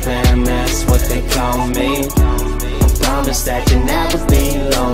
Peter that's what they call me. I promise that you'll never be lonely.